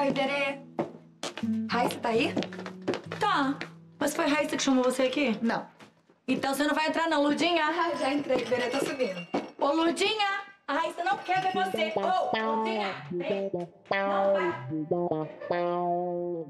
Oi, Berê. Raíssa tá aí? Tá. Mas foi Raíssa que chamou você aqui? Não. Então você não vai entrar não, Lurdinha? Ah, já entrei, Berê tá subindo. Ô, Lurdinha! A Raíssa não quer ver você. Ô, Lurdinha! Vem. Não vai.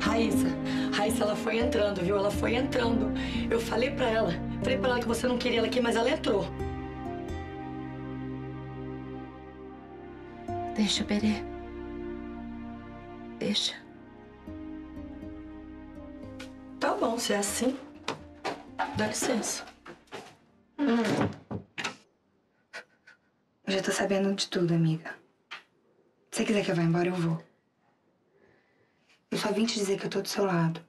Raíssa, Raíssa, ela foi entrando, viu? Ela foi entrando. Eu falei pra ela, falei pra ela que você não queria ela aqui, mas ela entrou. Deixa, Berê. Deixa. Tá bom, se é assim. Dá licença. Eu já tô sabendo de tudo, amiga. Se você quiser que eu vá embora, eu vou. Eu só vim te dizer que eu tô do seu lado.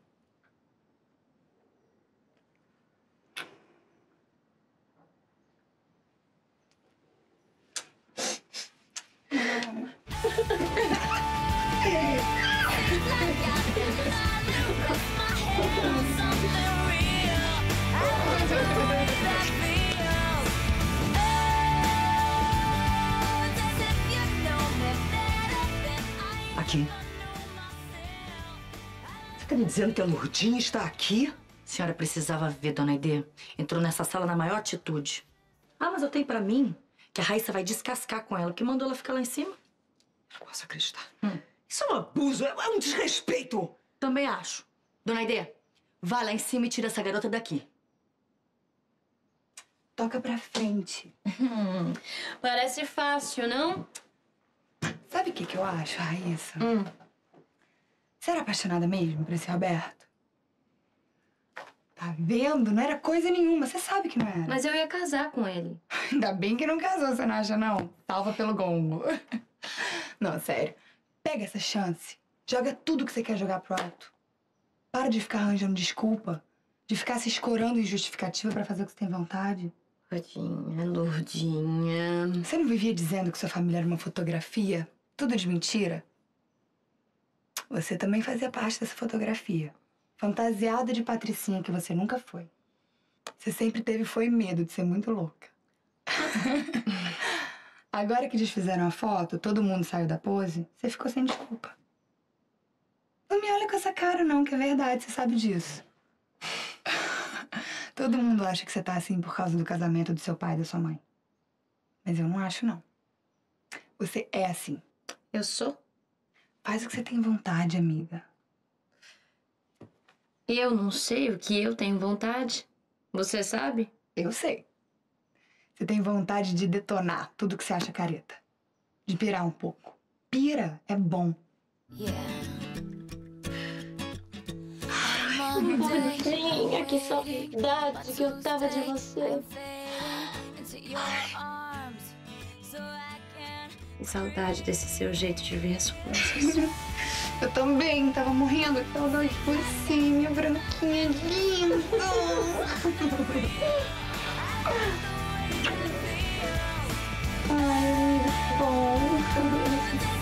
Aqui. Você tá me dizendo que a Lourdinha está aqui? A senhora precisava ver, dona Aide. Entrou nessa sala na maior atitude. Ah, mas eu tenho pra mim que a Raíssa vai descascar com ela, que mandou ela ficar lá em cima. Não posso acreditar. Isso é um abuso, é um desrespeito. Também acho. Dona Aide, vá lá em cima e tira essa garota daqui. Toca pra frente. Parece fácil, não? Sabe o que, que eu acho, Raíssa? Você era apaixonada mesmo por esse Roberto? Tá vendo? Não era coisa nenhuma. Você sabe que não era. Mas eu ia casar com ele. Ainda bem que não casou, você não acha, não? Salva pelo gongo. Não, sério. Pega essa chance. Joga tudo que você quer jogar pro alto. Para de ficar arranjando desculpa. De ficar se escorando em justificativa pra fazer o que você tem vontade. Tadinha, Lourdinha. Você não vivia dizendo que sua família era uma fotografia? Tudo de mentira? Você também fazia parte dessa fotografia. Fantasiada de patricinha que você nunca foi. Você sempre teve foi medo de ser muito louca. Agora que desfizeram a foto, todo mundo saiu da pose, você ficou sem desculpa. Não me olha com essa cara não, que é verdade, você sabe disso. Todo mundo acha que você tá assim por causa do casamento do seu pai e da sua mãe. Mas eu não acho, não. Você é assim. Eu sou? Faz o que você tem vontade, amiga. Eu não sei o que eu tenho vontade. Você sabe? Eu sei. Você tem vontade de detonar tudo que você acha careta. De pirar um pouco. Pira é bom. Lourdinha, que saudade que eu tava de você. Que saudade desse seu jeito de ver as coisas. Eu também tava morrendo de saudade de você, minha branquinha linda. Ai, muito bom.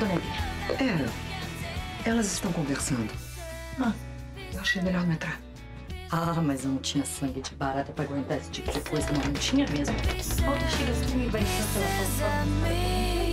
Dona? É, elas estão conversando. Ah. Eu achei melhor não entrar. Ah, mas eu não tinha sangue de barata pra aguentar esse tipo de coisa, não. Não tinha mesmo. Volta, chega aqui e vai encher o telefone.